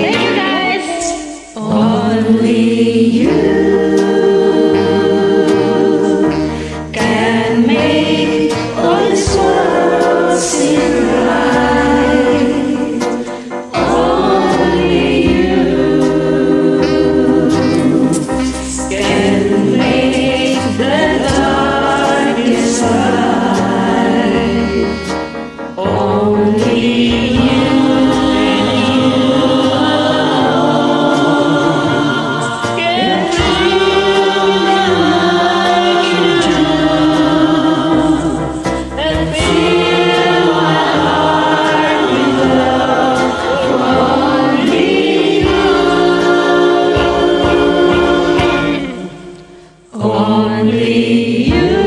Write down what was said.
Thank you guys. Only. only you.